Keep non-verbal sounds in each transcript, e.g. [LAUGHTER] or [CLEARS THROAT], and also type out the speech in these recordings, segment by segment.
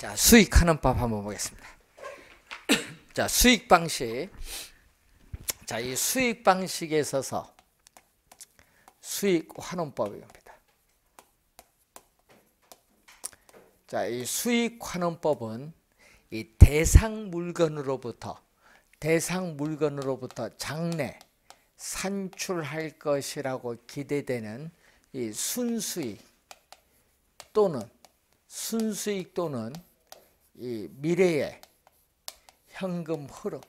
자, 수익하는 법 한번 보겠습니다. 자, 수익 방식. 자, 이 수익 방식에 있어서 수익 환원법입니다. 자, 이 수익 환원법은 이 대상 물건으로부터 대상 물건으로부터 장래 산출할 것이라고 기대되는 이 순수익 또는 순수익 또는 이 미래의 현금 흐름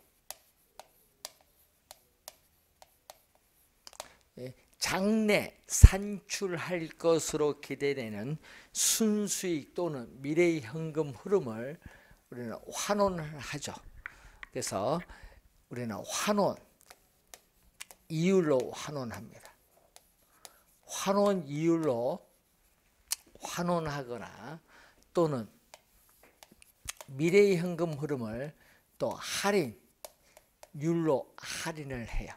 예, 장래 산출할 것으로 기대되는 순수익 또는 미래의 현금 흐름을 우리는 환원을 하죠. 그래서 우리는 환원 이율로 환원합니다. 환원 이율로 환원하거나 또는 미래의 현금 흐름을 또 할인, 율로 할인을 해요.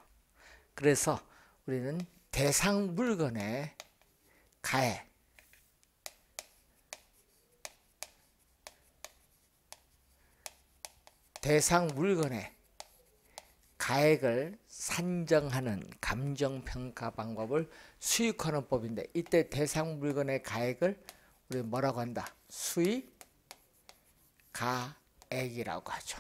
그래서 우리는 대상 물건의 가액, 대상 물건의 가액을 산정하는 감정평가 방법을 수익하는 법인데 이때 대상 물건의 가액을 우리 뭐라고 한다? 수익 가액이라고 하죠.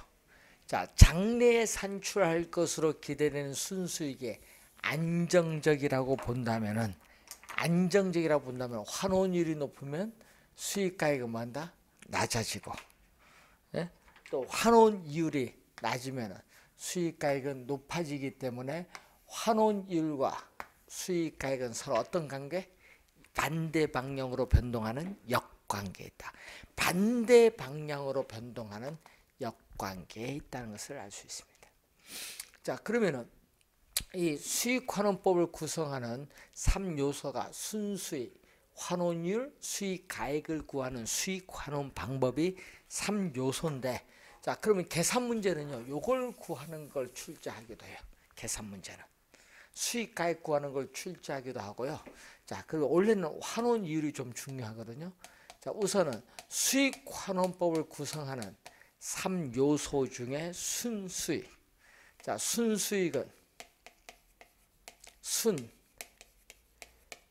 자, 장래에 산출할 것으로 기대되는 순수익의 안정적이라고 본다면은 안정적이라고 본다면 환원율이 높으면 수익가액은 뭐한다? 낮아지고 예? 또 환원율이 낮으면 수익가액은 높아지기 때문에 환원율과 수익가액은 서로 어떤 관계? 반대 방향으로 변동하는 역 관계에 있다. 반대 방향으로 변동하는 역관계에 있다는 것을 알 수 있습니다. 자, 그러면은 이 수익 환원법을 구성하는 3요소가 순수익, 환원율, 수익 가액을 구하는 수익 환원 방법이 3요소인데 자, 그러면 계산 문제는요. 요걸 구하는 걸 출제하기도 해요. 계산 문제는. 수익 가액 구하는 걸 출제하기도 하고요. 자, 그리고 원래는 환원 이율이 좀 중요하거든요. 자, 우선은 수익 환원법을 구성하는 3요소 중에 순수익. 자, 순수익은 순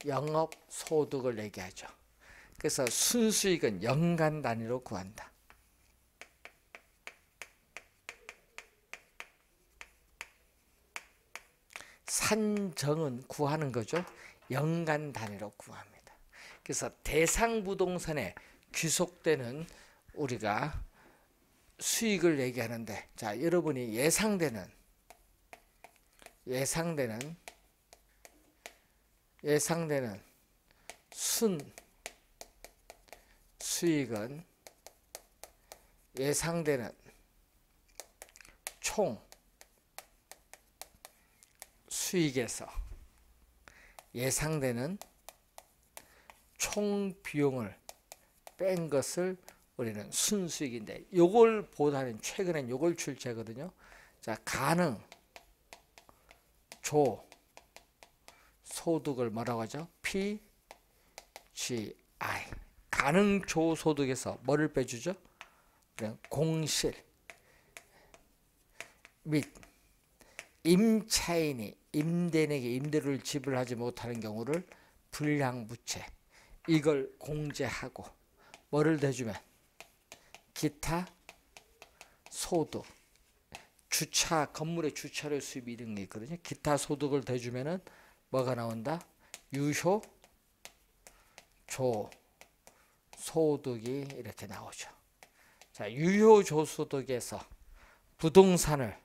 영업 소득을 얘기하죠. 그래서 순수익은 연간 단위로 구한다. 산정은 구하는 거죠. 연간 단위로 구합니다. 그래서 대상 부동산에 귀속되는 우리가 수익을 얘기하는데 자 여러분이 예상되는 예상되는 예상되는 순 수익은 예상되는 총 수익에서 예상되는 총 비용을 뺀 것을 우리는 순수익인데 요걸 보다는 최근엔 요걸 출제거든요. 자, 가능 조 소득을 뭐라고 하죠? P G I 가능 조 소득에서 뭐를 빼주죠? 공실 및 임차인이 임대인에게 임대료를 지불하지 못하는 경우를 불량부채 이걸 공제하고 뭐를 대주면 기타 소득 주차 건물의 주차료 수입 이런 게 있거든요. 기타 소득을 대주면은 뭐가 나온다? 유효 조 소득이 이렇게 나오죠. 자, 유효 조소득에서 부동산을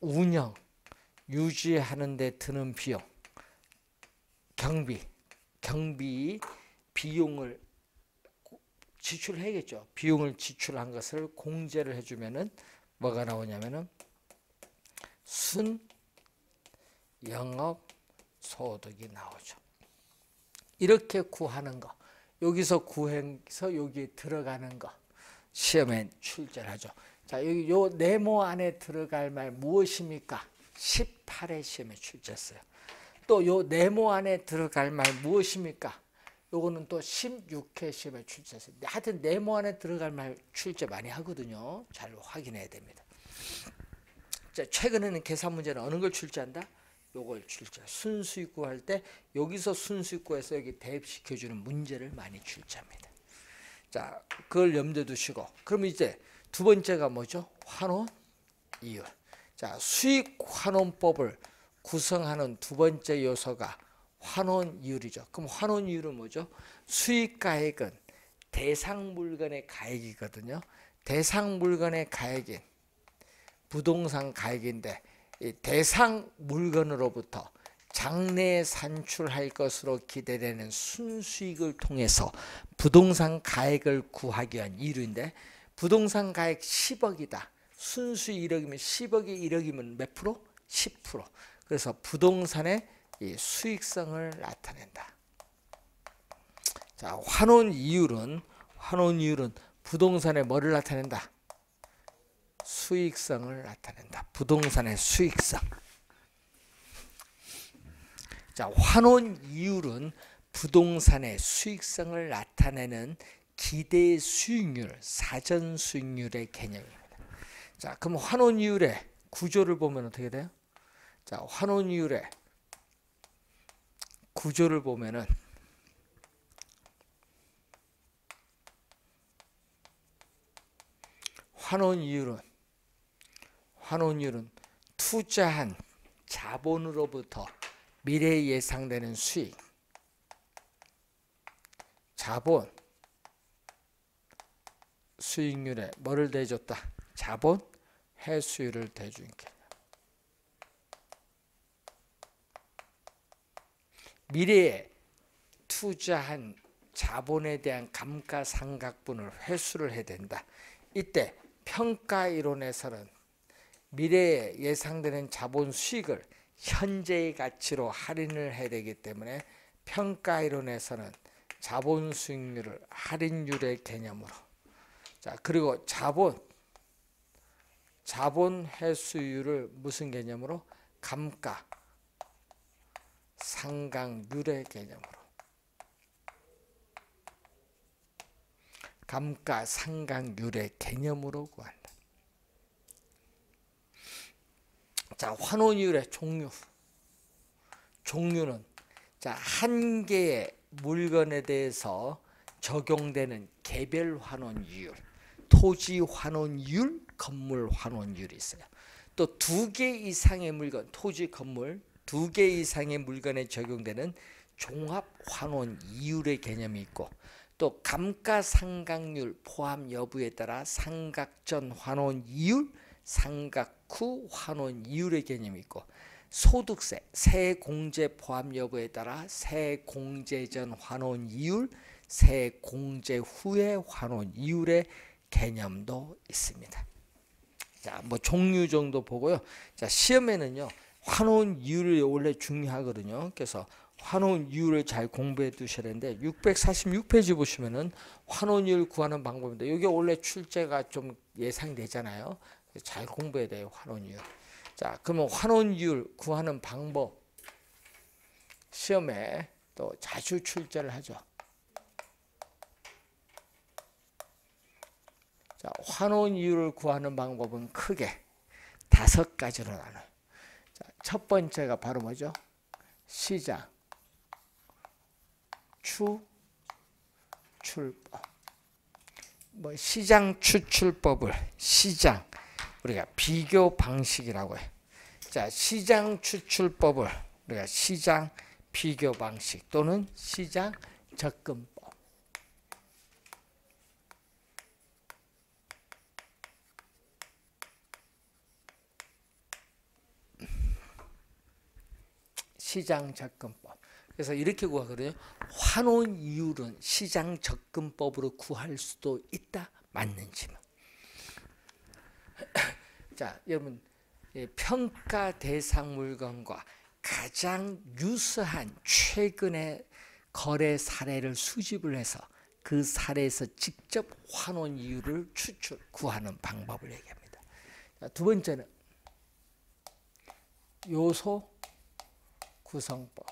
운영 유지하는 데 드는 비용 경비 경비 비용을 지출해야겠죠. 비용을 지출한 것을 공제를 해주면은 뭐가 나오냐면은 순 영업 소득이 나오죠. 이렇게 구하는 거 여기서 구해서 여기 들어가는 거 시험에 출제를 하죠. 자 여기 요 네모 안에 들어갈 말 무엇입니까? 18회 시험에 출제했어요. 또 요 네모 안에 들어갈 말 무엇입니까? 요거는 또 16회 시험에 출제했습니다. 하여튼 네모 안에 들어갈 말 출제 많이 하거든요. 잘 확인해야 됩니다. 자, 최근에는 계산 문제는 어느 걸 출제한다? 요걸 출제. 순수익 구할 때 여기서 순수익 구해서 여기 대입시켜 주는 문제를 많이 출제합니다. 자, 그걸 염두에 두시고 그럼 이제 두 번째가 뭐죠? 환원 이율. 자, 수익 환원법을 구성하는 두 번째 요소가 환원 이율이죠. 그럼 환원 이율은 뭐죠? 수익 가액은 대상 물건의 가액이거든요. 대상 물건의 가액인 부동산 가액인데 대상 물건으로부터 장래에 산출할 것으로 기대되는 순수익을 통해서 부동산 가액을 구하기 위한 이유인데 부동산 가액 10억이다. 순수익 1억이면 10억이 1억이면 몇 프로? 10%. 그래서 부동산의 수익성을 나타낸다. 자, 환원 이율은 환원 이율은 부동산의 뭐를 나타낸다? 수익성을 나타낸다. 부동산의 수익성. 자, 환원 이율은 부동산의 수익성을 나타내는 기대 수익률, 사전 수익률의 개념입니다. 자, 그럼 환원 이율의 구조를 보면 어떻게 돼요? 자, 환원 이율의 구조를 보면은 환원 이율은 환원 이율은 투자한 자본으로부터 미래에 예상되는 수익 자본 수익률에 뭐를 대줬다? 자본 해수율을 대준 개 미래에 투자한 자본에 대한 감가상각분을 회수를 해야 된다. 이때 평가 이론에서는 미래에 예상되는 자본 수익을 현재의 가치로 할인을 해야 되기 때문에 평가 이론에서는 자본 수익률을 할인율의 개념으로. 자 그리고 자본 자본 회수율을 무슨 개념으로? 감가 상각률의 개념으로 감가 상각률의 개념으로 구한다. 자, 환원율의 종류. 종류는 자, 한 개의 물건에 대해서 적용되는 개별 환원율, 토지 환원율, 건물 환원율이 있어요. 또 두 개 이상의 물건, 토지, 건물 두 개 이상의 물건에 적용되는 종합 환원 이율의 개념이 있고 또 감가상각률 포함 여부에 따라 상각전 환원 이율, 상각 후 환원 이율의 개념이 있고 소득세, 세공제 포함 여부에 따라 세공제 전 환원 이율, 세공제 후의 환원 이율의 개념도 있습니다. 자, 뭐 종류 정도 보고요. 자, 시험에는요. 환원 이율이 원래 중요하거든요. 그래서 환원 이율을 잘 공부해 두셔야 되는데 646페이지 보시면은 환원이율 구하는 방법인데 이게 원래 출제가 좀 예상되잖아요. 잘 공부해야 돼요. 환원이율. 자, 그러면 환원이율 구하는 방법 시험에 또 자주 출제를 하죠. 자, 환원이율을 구하는 방법은 크게 다섯 가지로 나눠요. 자, 첫 번째가 바로 뭐죠? 시장, 추, 출법. 뭐 시장 추출법을 시장 우리가 비교 방식이라고 해. 자, 시장 추출법을 우리가 시장 비교 방식 또는 시장 접근법. 시장 접근법. 그래서 이렇게 구하거든요. 환원 이율은 시장 접근법으로 구할 수도 있다. 맞는지만. [CLEARS THROAT] 자, 여러분 평가 대상 물건과 가장 유사한 최근의 거래 사례를 수집을 해서 그 사례에서 직접 환원 이율을 추출 구하는 방법을 얘기합니다. 자, 두 번째는 요소 구성법.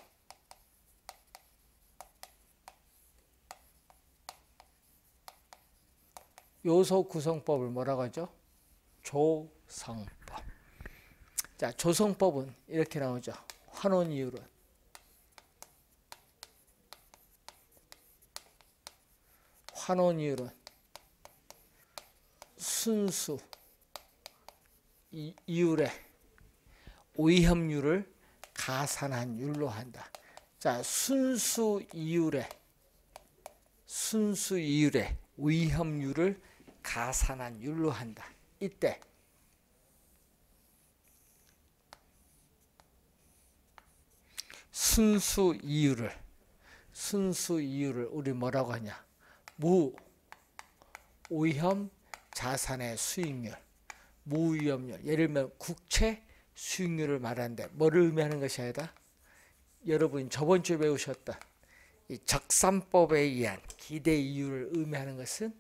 요소 구성법을 뭐라고 하죠? 조성법. 자, 조성법은 이렇게 나오죠. 환원 이율은 환원 이율은 순수 이, 이율의 오이함률을 가산한 율로 한다. 자, 순수 이율의 순수 이율의 위험률을 가산한 율로 한다. 이때 순수 이율을 순수 이율을 우리 뭐라고 하냐? 무 오염 자산의 수익률, 무위험률. 예를 들면 국채 수익률을 말하는데 뭐를 의미하는 것이 아니라 여러분 저번 주에 배우셨던 이 적산법에 의한 기대 이율을 의미하는 것은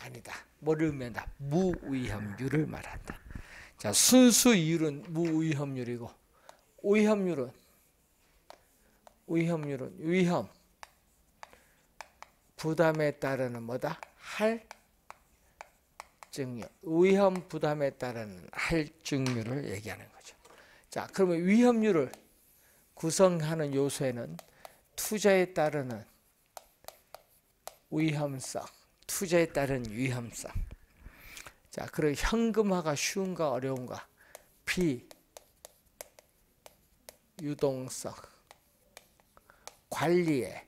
아니다. 뭐를 의미한다? 무위험률을 말한다. 자, 순수 이율은 무위험률이고 위험률은 위험률은 위험 부담에 따르는 뭐다? 할증률. 위험 부담에 따르는 할증률을 얘기하는. 자, 그러면 위험률을 구성하는 요소에는 투자에 따르는 위험성, 투자에 따른 위험성. 자, 그리고 현금화가 쉬운가 어려운가? 비 유동성, 관리에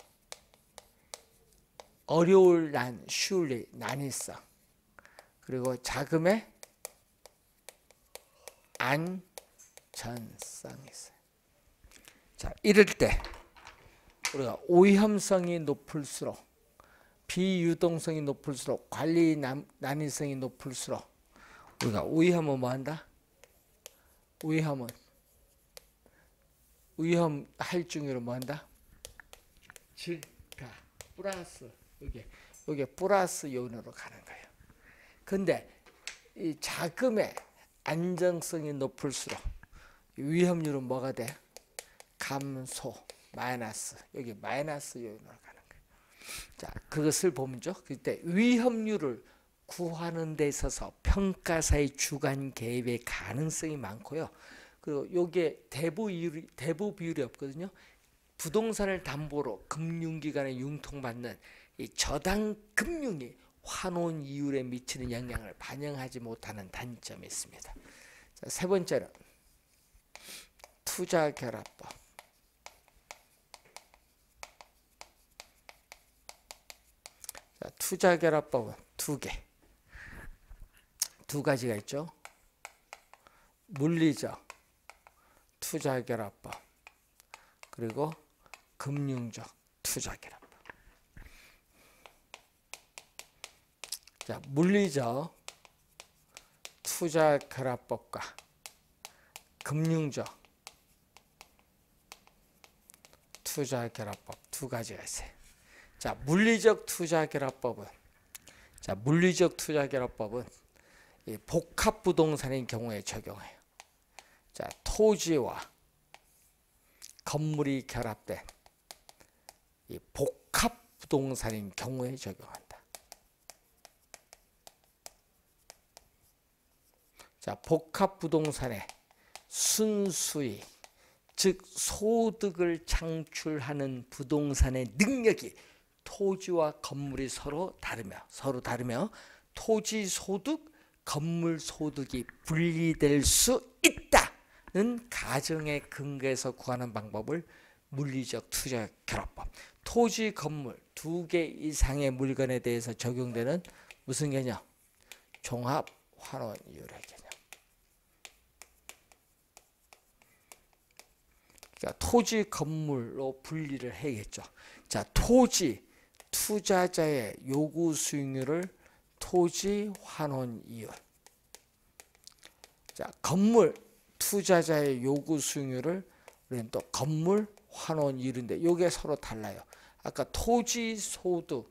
어려울 난, 쉬울 난이성, 그리고 자금의 안 전성이 있어요. 자, 이럴 때 우리가 오염성이 높을수록 비유동성이 높을수록 관리 난이성이 높을수록 우리가 오염은 뭐 한다? 오염은 위험 할증으로 뭐 한다? 증가 플러스 이게 이게 플러스 요인으로 가는 거예요. 근데 이 자금의 안정성이 높을수록 위험률은 뭐가 돼? 감소 마이너스 여기 마이너스 요인으로 가는 거예요. 자 그것을 보면죠. 그때 위험률을 구하는 데 있어서 평가사의 주관 개입의 가능성이 많고요. 그리고 요게 대부 비율이 대부 비율이 없거든요. 부동산을 담보로 금융기관에 융통받는 이 저당 금융이 환원 이율에 미치는 영향을 반영하지 못하는 단점이 있습니다. 자, 세 번째는 투자 결합법. 자, 투자 결합법은 두 개. 두 가지가 있죠. 물리적 투자 결합법 그리고 금융적 투자 결합법. 자, 물리적 투자 결합법과 금융적 투자 결합법 두 가지가 있어요. 자, 물리적 투자 결합법은 자, 물리적 투자 결합법은 복합 부동산인 경우에 적용해요. 자, 토지와 건물이 결합된 이 복합 부동산인 경우에 적용한다. 자, 복합 부동산의 순수익, 즉 소득을 창출하는 부동산의 능력이 토지와 건물이 서로 다르며 서로 다르며 토지 소득, 건물 소득이 분리될 수 있다는 가정의 근거에서 구하는 방법을 물리적 투자 결합법. 토지, 건물 두 개 이상의 물건에 대해서 적용되는 무슨 개념? 종합 환원 이율의 개념. 그러니까 토지, 건물로 분리를 해야겠죠. 자, 토지 투자자의 요구 수익률을 토지 환원 이율. 자, 건물 투자자의 요구 수익률을 우리는 또 건물 환원 이율인데 이게 서로 달라요. 아까 토지 소득,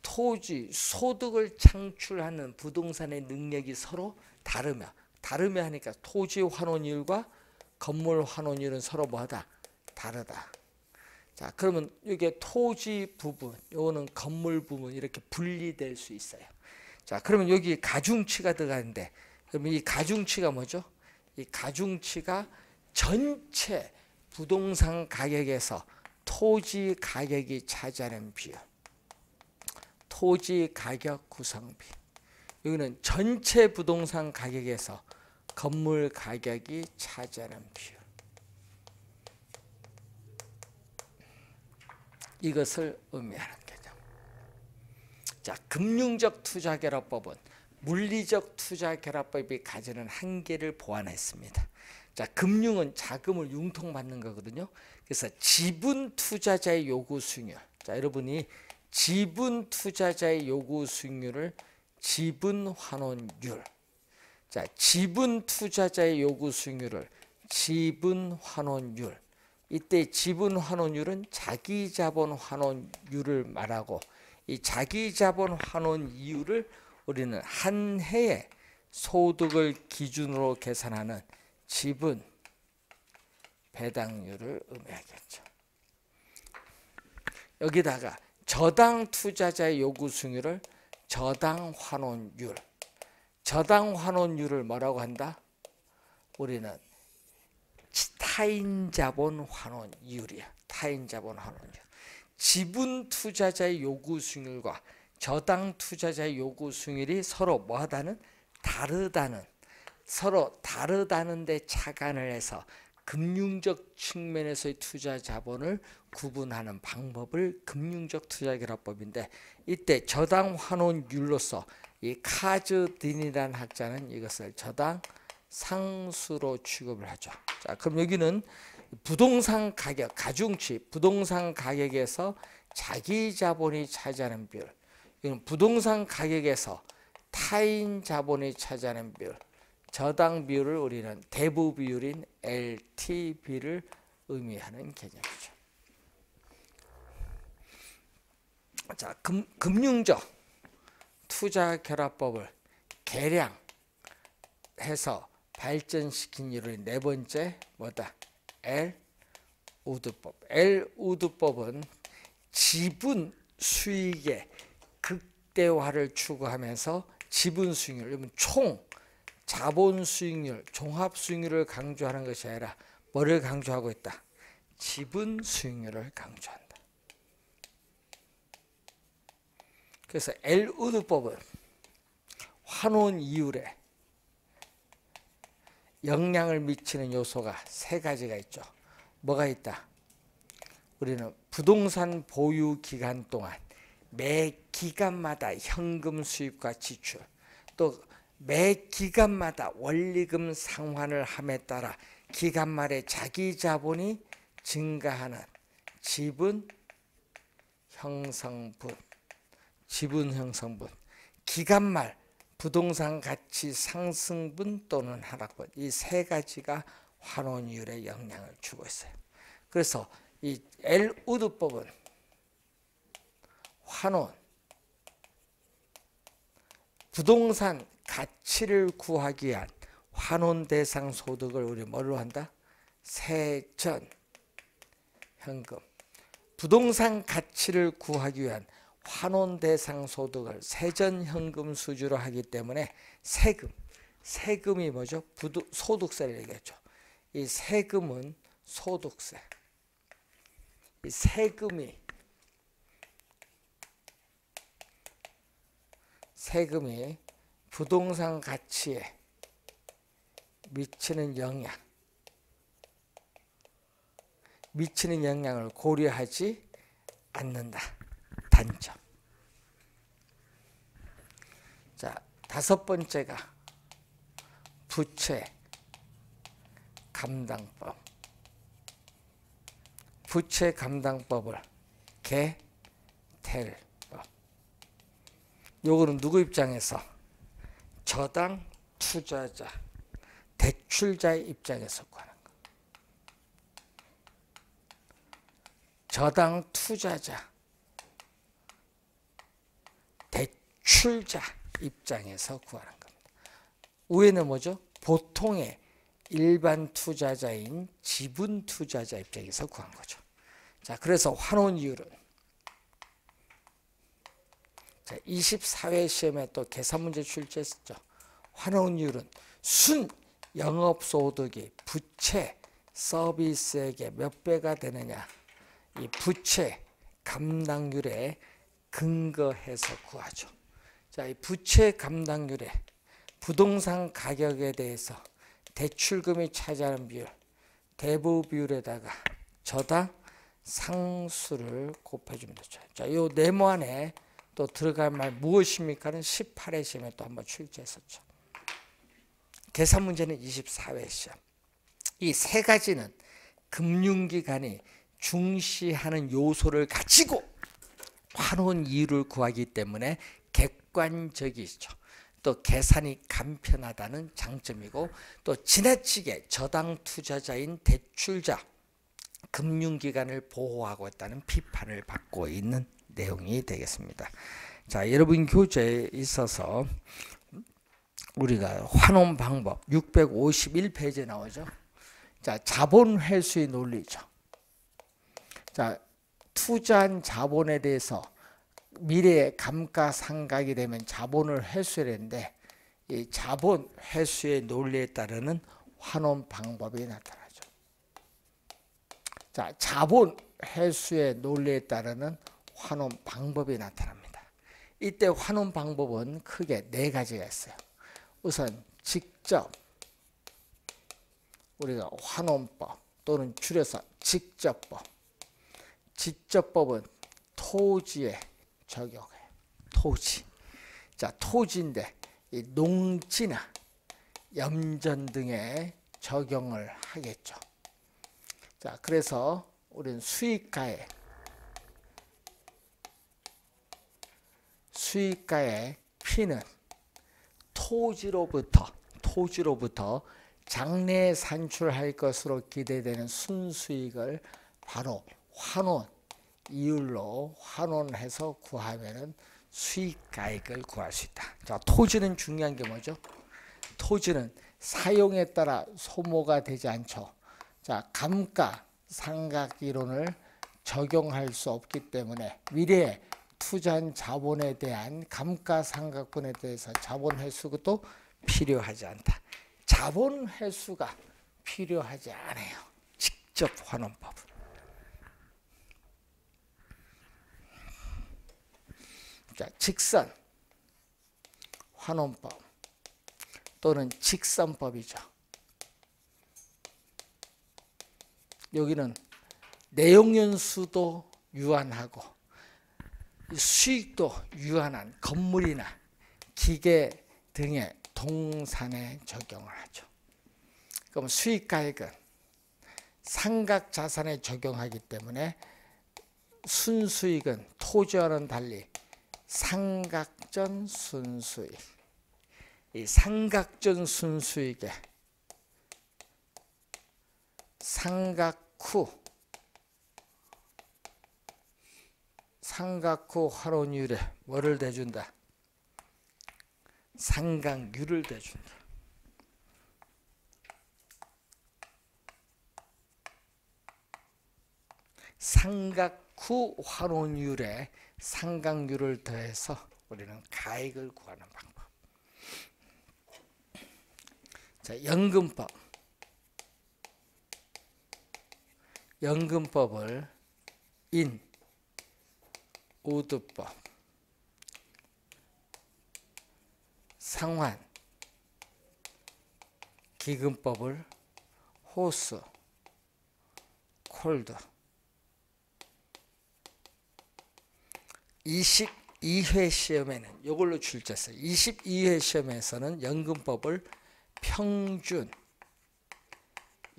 토지 소득을 창출하는 부동산의 능력이 서로 다르며 다르며 하니까 토지 환원율과 건물 환원율은 서로 뭐하다 다르다. 자 그러면 이게 토지 부분, 요거는 건물 부분 이렇게 분리될 수 있어요. 자, 그러면 여기 가중치가 들어가는데 그러면 이 가중치가 뭐죠? 이 가중치가 전체 부동산 가격에서 토지 가격이 차지하는 비율. 토지 가격 구성비. 여기는 전체 부동산 가격에서 건물 가격이 차지하는 비율. 이것을 의미하는 개념. 자, 금융적 투자 결합법은 물리적 투자 결합법이 가지는 한계를 보완했습니다. 자, 금융은 자금을 융통받는 거거든요. 그래서 지분 투자자의 요구 수익률. 자, 여러분이 지분 투자자의 요구 수익률을 지분 환원율. 자, 지분 투자자의 요구 수익률을 지분 환원율. 이때 지분 환원율은 자기 자본 환원율을 말하고 이 자기 자본 환원 이율을 우리는 한 해의 소득을 기준으로 계산하는 지분 배당률을 의미하겠죠. 여기다가 저당 투자자의 요구 수익률을 저당 환원율, 저당 환원율을 뭐라고 한다? 우리는 타인 자본 환원 이율이야. 타인 자본 환원율. 지분 투자자의 요구 수익률과 저당 투자자의 요구 수익률이 서로 뭐하다는 다르다는 서로 다르다는 데 착안을 해서 금융적 측면에서의 투자 자본을 구분하는 방법을 금융적 투자 결합법인데 이때 저당 환원율로서 이 카즈딘이라는 학자는 이것을 저당 상수로 취급을 하죠. 자, 그럼 여기는 부동산 가격, 가중치, 부동산 가격에서 자기 자본이 차지하는 비율. 이건 부동산 가격에서 타인 자본이 차지하는 비율. 저당 비율을 우리는 대부 비율인 LTV를 의미하는 개념이죠. 자, 금, 금융적 투자 결합법을 개량해서 발전시킨 이론이 네 번째 뭐다? L 우드법. L 우드법은 지분 수익의 극대화를 추구하면서 지분 수익률, 총 자본 수익률, 종합 수익률을 강조하는 것이 아니라 뭐를 강조하고 있다? 지분 수익률을 강조한다. 그래서 L 우드법은 환원 이율에 영향을 미치는 요소가 세 가지가 있죠. 뭐가 있다? 우리는 부동산 보유 기간 동안 매 기간마다 현금 수입과 지출 또 매 기간마다 원리금 상환을 함에 따라 기간 말에 자기 자본이 증가하는 지분 형성분 지분 형성분 기간 말 부동산 가치 상승분 또는 하락분 이 세 가지가 환원율에 영향을 주고 있어요. 그래서 이 엘우드법은 환원 부동산 가치를 구하기 위한 환원 대상 소득을 우리 뭘로 한다? 세전 현금 부동산 가치를 구하기 위한 환원 대상 소득을 세전 현금 수주로 하기 때문에 세금 세금이 뭐죠? 부도, 소득세를 얘기했죠. 이 세금은 소득세. 이 세금이 세금이 부동산 가치에 미치는 영향 미치는 영향을 고려하지 않는다. 단점. 자, 다섯 번째가 부채 감당법. 부채 감당법을 개텔법. 요거는 누구 입장에서? 저당 투자자, 대출자의 입장에서 구하는 거. 저당 투자자, 출자 입장에서 구하는 겁니다. 위에는 뭐죠? 보통의 일반 투자자인 지분 투자자 입장에서 구한 거죠. 자, 그래서 환원 이율은 자, 24회 시험에 또 계산 문제 출제했었죠. 환원율은 순 영업소득이 부채 서비스에게 몇 배가 되느냐. 이 부채 감당률에 근거해서 구하죠. 자, 이 부채 감당률에 부동산 가격에 대해서 대출금이 차지하는 비율, 대부 비율에다가 저당 상수를 곱해주면 되죠. 자, 요 네모 안에 또 들어갈 말 무엇입니까는 18회 시험에 또 한번 출제했었죠. 계산 문제는 24회 시험. 이 세 가지는 금융기관이 중시하는 요소를 가지고 환원 이율을 구하기 때문에 객관적이죠. 또 계산이 간편하다는 장점이고 또 지나치게 저당 투자자인 대출자 금융기관을 보호하고 있다는 비판을 받고 있는 내용이 되겠습니다. 자, 여러분 교재에 있어서 우리가 환원 방법 651페이지에 나오죠. 자, 자본 회수의 논리죠. 자, 투자한 자본에 대해서 미래에 감가상각이 되면 자본을 회수해야 되는데 이 자본 회수의 논리에 따르는 환원 방법이 나타나죠. 자, 자본 회수의 논리에 따르는 환원 방법이 나타납니다. 이때 환원 방법은 크게 네 가지가 있어요. 우선 직접 우리가 환원법 또는 줄여서 직접법. 직접법은 토지에 적용해. 토지. 자, 토지인데 이 농지나 염전 등에 적용을 하겠죠. 자, 그래서 우리는 수익가액 수익가의 피는 토지로부터 토지로부터 장래 산출할 것으로 기대되는 순수익을 바로 환원 이율로 환원해서 구하면은 수익 가액을 구할 수 있다. 자, 토지는 중요한 게 뭐죠? 토지는 사용에 따라 소모가 되지 않죠. 자, 감가 상각 이론을 적용할 수 없기 때문에 미래에 투자한 자본에 대한 감가 상각분에 대해서 자본 회수도 필요하지 않다. 자본 회수가 필요하지 않아요. 직접 환원법은. 자, 직선 환원법 또는 직선법이죠. 여기는 내용연수도 유한하고 수익도 유한한 건물이나 기계 등의 동산에 적용을 하죠. 그럼 수익가액은 상각 자산에 적용하기 때문에 순수익은 토지와는 달리 상각전 순수익. 이 상각전 순수익에 상각 후 삼각후 활혼율에 뭐를 대준다? 상각률을 대준다. 삼각후 활혼율에 상각률을 더해서 우리는 가액을 구하는 방법. 자, 연금법. 연금법을 인 우두법, 상환, 기금법을 호스, 콜드 22회 시험에는 이걸로 출제했어요. 22회 시험에서는 연금법을 평균,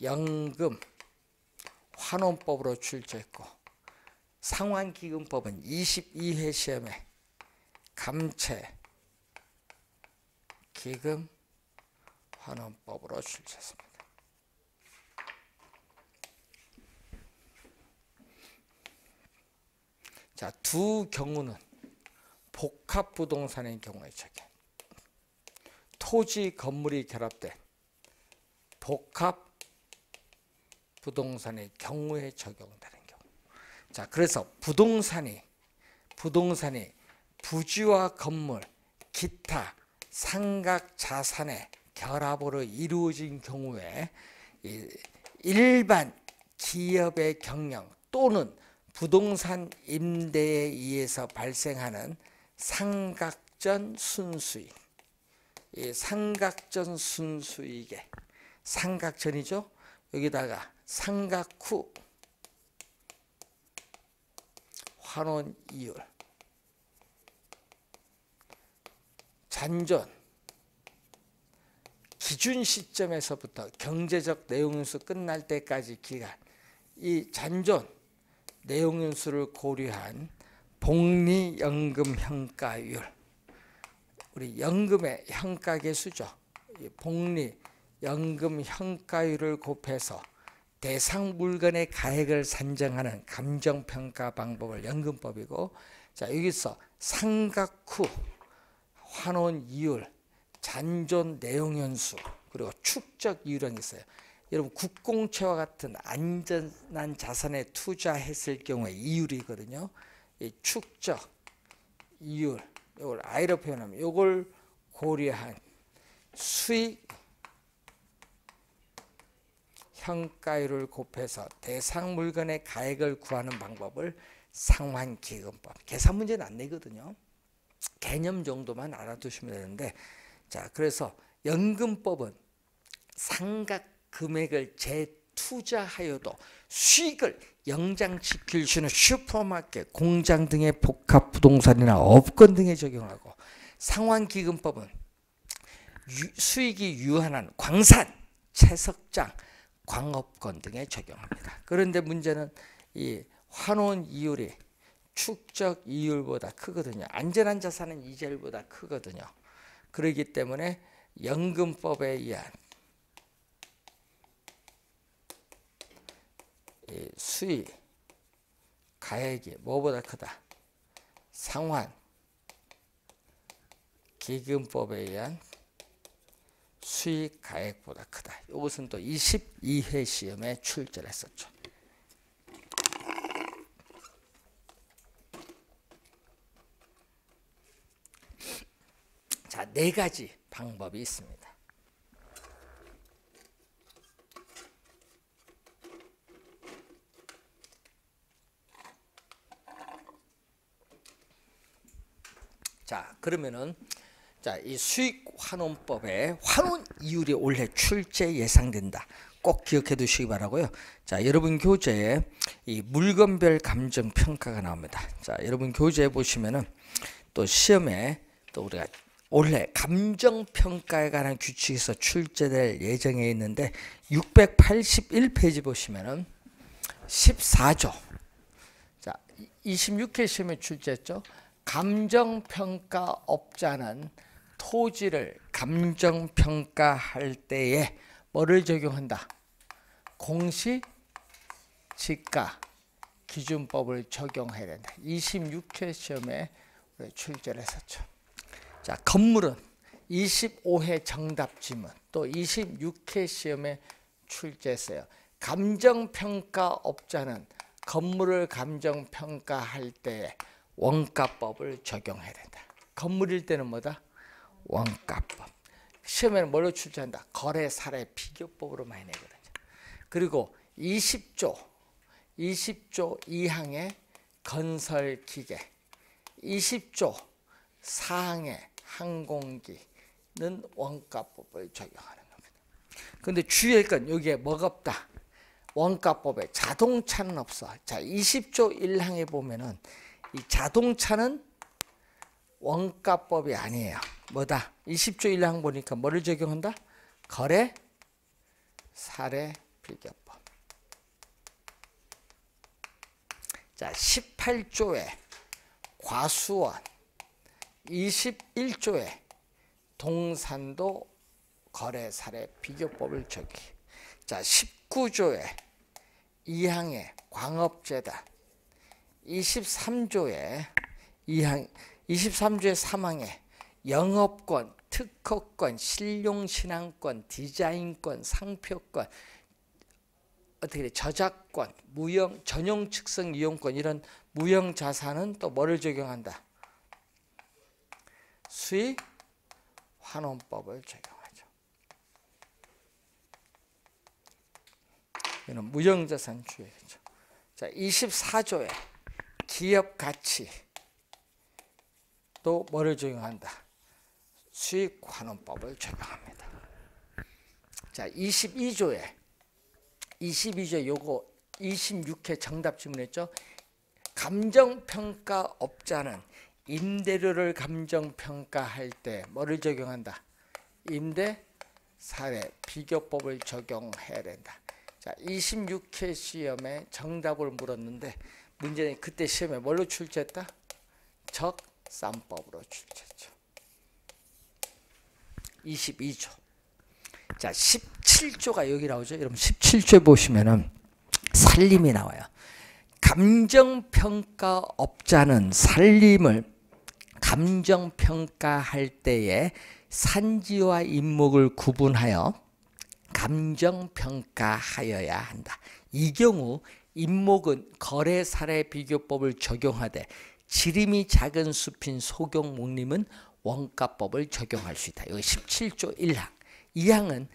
연금, 환원법으로 출제했고 상환기금법은 22회 시험에 감채, 기금, 환원법으로 출제했습니다. 자, 두 경우는 복합 부동산의 경우에 적용. 토지, 건물이 결합된 복합 부동산의 경우에 적용되는 자, 그래서 부동산이 부동산이 부지와 건물, 기타 상각 자산의 결합으로 이루어진 경우에 일반 기업의 경영 또는 부동산 임대에 의해서 발생하는 상각전 순수익. 이 상각전 순수익에 상각전이죠. 여기다가 상각 후 환원 이율. 잔존. 기준 시점에서부터 경제적 내용윤수 끝날 때까지 기간. 이 잔존 내용윤수를 고려한 복리연금 평가율 우리 연금의 평가 계수죠. 복리 연금 평가율을 곱해서 대상 물건의 가액을 산정하는 감정 평가 방법을 연금법이고 자 여기서 상각 후 환원 이율 잔존 내용 연수 그리고 축적 이율이 있어요. 여러분 국공채와 같은 안전한 자산에 투자했을 경우에 이율이거든요. 이 축적 이율 이걸 I로 표현하면 이걸 고려한 수익 평가율을 곱해서 대상 물건의 가액을 구하는 방법을 상환기금법. 계산 문제는 안 내거든요. 개념 정도만 알아두시면 되는데 자 그래서 연금법은 상각 금액을 재투자하여도 수익을 영장시킬 수 있는 슈퍼마켓, 공장 등의 복합 부동산이나 업권 등에 적용하고 상환기금법은 수익이 유한한 광산, 채석장, 광업권 등에 적용합니다. 그런데 문제는 이 환원 이율이 축적 이율보다 크거든요. 안전한 자산은 이자율보다 크거든요. 그렇기 때문에 연금법에 의한 수익 가액이 뭐보다 크다. 상환 기금법에 의한 수익 가액보다 크다. 이것은 또 22회 시험에 출제를 했었죠. 자, 네 가지 방법이 있습니다. 자, 그러면은 자, 이 수익 환원법에 환원 이율이 올해 출제 예상된다. 꼭 기억해 두시기 바라고요. 자, 여러분 교재에 이 물건별 감정 평가가 나옵니다. 자, 여러분 교재에 보시면은 또 시험에 또 우리가 올해 감정 평가에 관한 규칙에서 출제될 예정에 있는데 681페이지 보시면은 14조. 자, 26회 시험에 출제했죠. 감정 평가업자는 토지를 감정평가할 때에 뭐를 적용한다? 공시 지가 기준법을 적용해야 된다. 26회 시험에 출제를 했었죠. 자, 건물은 25회 정답 지문 또 26회 시험에 출제했어요. 감정평가업자는 건물을 감정평가할 때에 원가법을 적용해야 된다. 건물일 때는 뭐다? 원가법. 시험에는 뭘로 출제한다? 거래 사례 비교법으로 많이 내거든요. 그리고 20조, 20조 2항의 건설 기계, 20조 4항의 항공기는 원가법을 적용하는 겁니다. 근데 주의할 건 여기에 뭐가 없다? 원가법에 자동차는 없어. 자, 20조 1항에 보면은 이 자동차는 원가법이 아니에요. 뭐다? 20조 1항 보니까 뭐를 적용한다? 거래 사례 비교법. 자, 18조에 과수원, 21조에 동산도 거래 사례 비교법을 적용. 자, 19조에 2항에 광업재단, 23조에 2항 23조의 3항에 영업권, 특허권, 실용신앙권, 디자인권, 상표권, 어떻게 돼? 저작권, 무형 전용 측성 이용권 이런 무형 자산은 또 뭐를 적용한다? 수익 환원법을 적용하죠. 이는 무형자산 주의죠. 자, 24조에 기업 가치 또 뭐를 적용한다? 수익 환원법을 적용합니다. 자, 22조에 22조 요거 26회 정답 질문했죠. 감정평가 업자는 임대료를 감정평가할 때 뭐를 적용한다? 임대 사례 비교법을 적용해야 된다. 자, 26회 시험에 정답을 물었는데 문제는 그때 시험에 뭘로 출제했다? 적산법으로 출제했죠. 22조. 자, 17조가 여기 나오죠. 여러분 17조 보시면은 살림이 나와요. 감정평가 업자는 살림을 감정평가할 때에 산지와 임목을 구분하여 감정평가하여야 한다. 이 경우 임목은 거래 사례 비교법을 적용하되 지름이 작은 숲인 소경 목림은 원가법을 적용할 수 있다. 이거 17조 1항. 2항은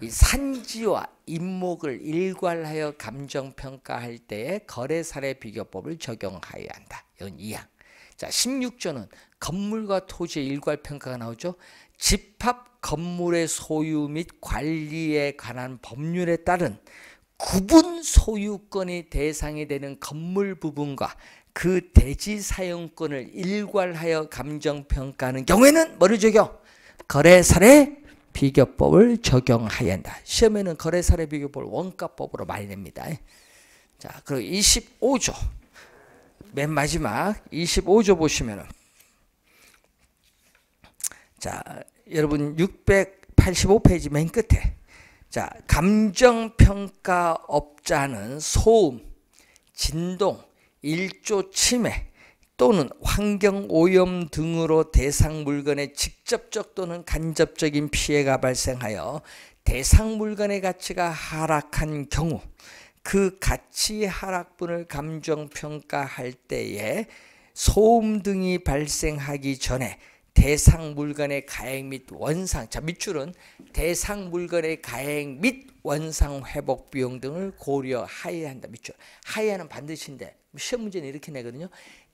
이 산지와 임목을 일괄하여 감정평가할 때에 거래 사례 비교법을 적용하여야 한다. 이건 2항. 자, 16조는 건물과 토지의 일괄 평가가 나오죠. 집합 건물의 소유 및 관리에 관한 법률에 따른 구분 소유권이 대상이 되는 건물 부분과 그 대지 사용권을 일괄하여 감정 평가하는 경우에는 뭐를 적용? 거래 사례 비교법을 적용해야 한다. 시험에는 거래 사례 비교법을 원가법으로 많이 냅니다. 자, 그리고 25조 맨 마지막 25조 보시면은 자, 여러분 685페이지 맨 끝에 자, 감정평가 업자는 소음, 진동, 일조 침해 또는 환경 오염 등으로 대상 물건에 직접적 또는 간접적인 피해가 발생하여 대상 물건의 가치가 하락한 경우 그 가치 하락분을 감정 평가할 때에 소음 등이 발생하기 전에 대상 물건의 가액 및 원상 자 밑줄은 대상 물건의 가액 및 원상 회복 비용 등을 고려하여야 한다. 밑줄. 하여야는 반드시인데 시험 문제는 이렇게 내거든요.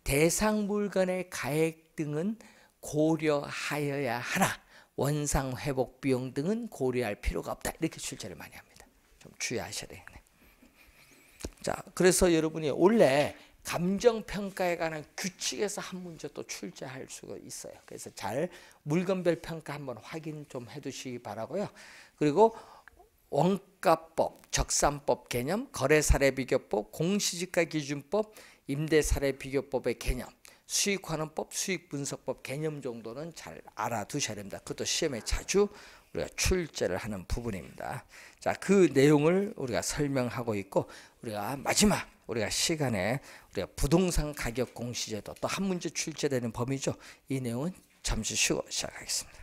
대상 물건의 가액 등은 고려하여야 하나. 원상 회복 비용 등은 고려할 필요가 없다. 이렇게 출제를 많이 합니다. 좀 주의하셔야 되겠네. 자 그래서 여러분이 원래 감정평가에 관한 규칙에서 한 문제 또 출제할 수가 있어요. 그래서 잘 물건별 평가 한번 확인 좀 해두시기 바라고요. 그리고 원가법, 적산법 개념, 거래사례비교법, 공시지가기준법, 임대사례비교법의 개념, 수익환원법, 수익분석법 개념 정도는 잘 알아두셔야 됩니다. 그것도 시험에 자주 우리가 출제를 하는 부분입니다. 자, 그 내용을 우리가 설명하고 있고 우리가 마지막 우리가 시간에 부동산 가격 공시제도 또 한 문제 출제되는 범위죠. 이 내용은 잠시 쉬고 시작하겠습니다.